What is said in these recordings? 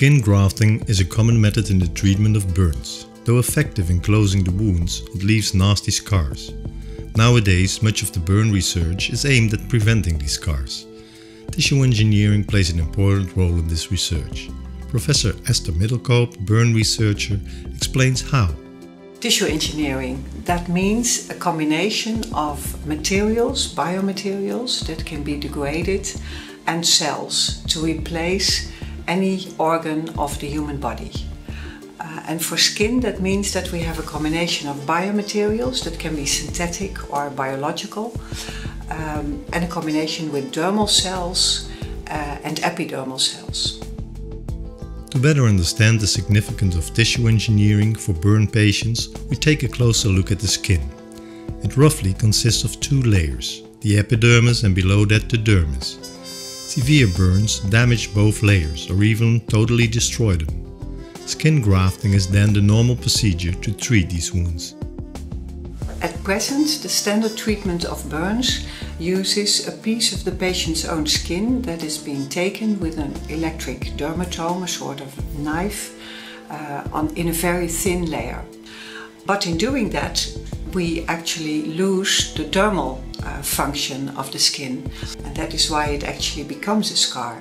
Skin grafting is a common method in the treatment of burns. Though effective in closing the wounds, it leaves nasty scars. Nowadays, much of the burn research is aimed at preventing these scars. Tissue engineering plays an important role in this research. Professor Esther Middelkoop, burn researcher, explains how. Tissue engineering, that means a combination of materials, biomaterials that can be degraded, and cells to replace any organ of the human body. Uh, and for skin, that means that we have a combination of biomaterials that can be synthetic or biological, um, and a combination with dermal cells uh, and epidermal cells. To better understand the significance of tissue engineering for burn patients, we take a closer look at the skin. It roughly consists of two layers, the epidermis and below that the dermis. Severe burns damage both layers or even totally destroy them. Skin grafting is then the normal procedure to treat these wounds. At present, the standard treatment of burns uses a piece of the patient's own skin that is being taken with an electric dermatome, a sort of knife, uh, on, in a very thin layer. But in doing that, we actually lose the dermal uh, function of the skin, and that is why it actually becomes a scar.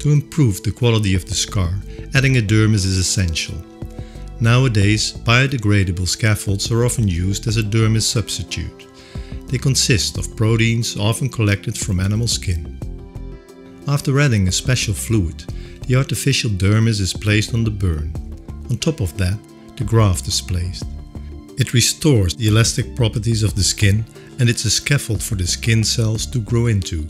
To improve the quality of the scar, adding a dermis is essential. Nowadays, biodegradable scaffolds are often used as a dermis substitute. They consist of proteins often collected from animal skin. After adding a special fluid, the artificial dermis is placed on the burn. On top of that, the graft is placed. It restores the elastic properties of the skin and it's a scaffold for the skin cells to grow into.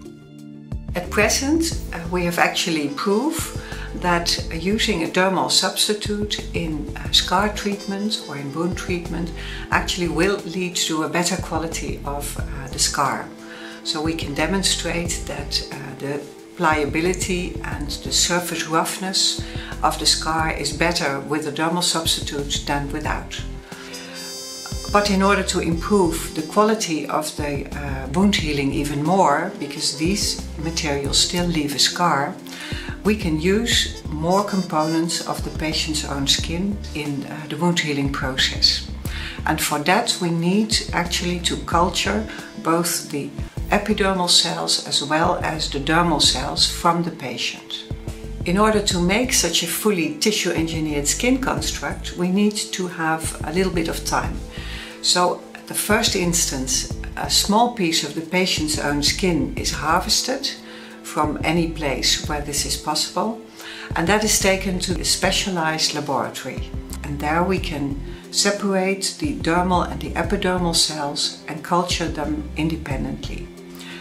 At present, uh, we have actually proof that using a dermal substitute in uh, scar treatment or in wound treatment actually will lead to a better quality of uh, the scar. So we can demonstrate that uh, the pliability and the surface roughness of the scar is better with a dermal substitute than without. But in order to improve the quality of the uh, wound healing even more, because these materials still leave a scar, we can use more components of the patient's own skin in uh, the wound healing process. And for that we need actually to culture both the epidermal cells as well as the dermal cells from the patient. In order to make such a fully tissue engineered skin construct, we need to have a little bit of time. So at the first instance, a small piece of the patient's own skin is harvested from any place where this is possible. And that is taken to a specialized laboratory. And there we can separate the dermal and the epidermal cells and culture them independently.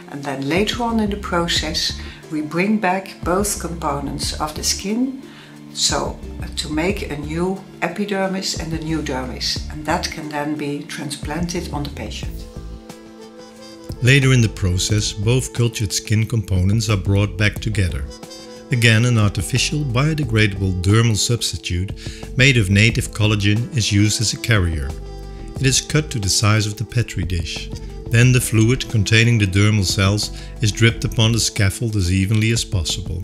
And then later on in the process, we bring back both components of the skin so uh, to make a new epidermis and a new dermis and that can then be transplanted on the patient. Later in the process, both cultured skin components are brought back together. Again, an artificial biodegradable dermal substitute made of native collagen is used as a carrier. It is cut to the size of the petri dish. Then the fluid containing the dermal cells is dripped upon the scaffold as evenly as possible.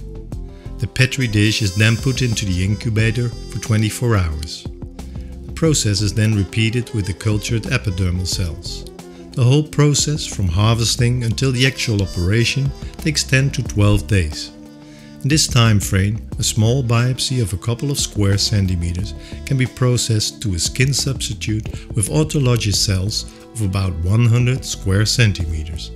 The petri dish is then put into the incubator for 24 hours. The process is then repeated with the cultured epidermal cells. The whole process from harvesting until the actual operation takes 10 to 12 days. In this time frame, a small biopsy of a couple of square centimeters can be processed to a skin substitute with autologous cells of about 100 square centimeters.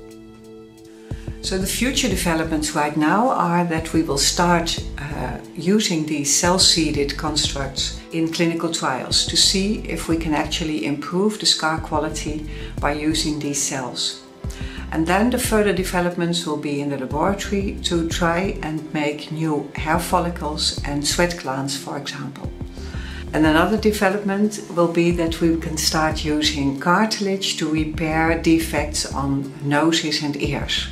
So the future developments right now are that we will start uh, using these cell-seeded constructs in clinical trials to see if we can actually improve the scar quality by using these cells. And then the further developments will be in the laboratory to try and make new hair follicles and sweat glands, for example. And another development will be that we can start using cartilage to repair defects on noses and ears.